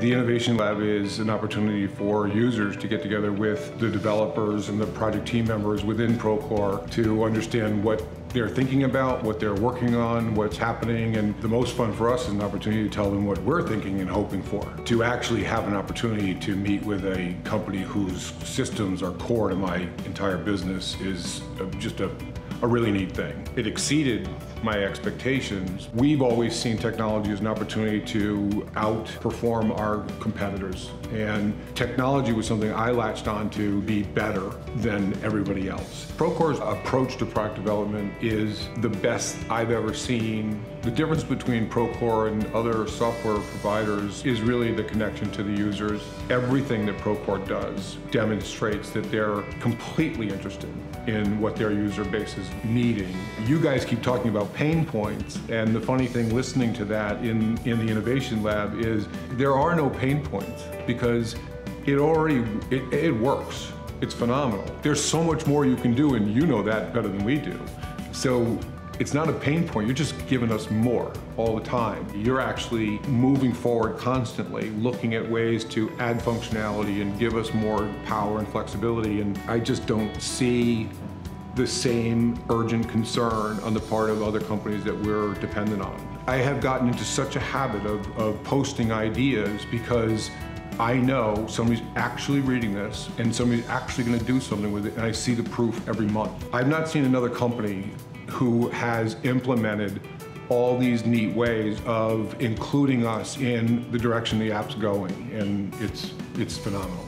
The Innovation Lab is an opportunity for users to get together with the developers and the project team members within Procore to understand what they're thinking about, what they're working on, what's happening, and the most fun for us is an opportunity to tell them what we're thinking and hoping for. To actually have an opportunity to meet with a company whose systems are core to my entire business is just a, a really neat thing. It exceeded my expectations. We've always seen technology as an opportunity to outperform our competitors. And technology was something I latched on to be better than everybody else. Procore's approach to product development is the best I've ever seen. The difference between Procore and other software providers is really the connection to the users. Everything that Procore does demonstrates that they're completely interested in what their user base is needing. You guys keep talking about pain points, and the funny thing listening to that in, in the Innovation Lab is there are no pain points because it already, it, it works. It's phenomenal. There's so much more you can do, and you know that better than we do. So it's not a pain point, you're just giving us more all the time. You're actually moving forward constantly, looking at ways to add functionality and give us more power and flexibility, and I just don't see the same urgent concern on the part of other companies that we're dependent on. I have gotten into such a habit of, of posting ideas because I know somebody's actually reading this and somebody's actually going to do something with it, and I see the proof every month. I've not seen another company who has implemented all these neat ways of including us in the direction the app's going, and it's, it's phenomenal.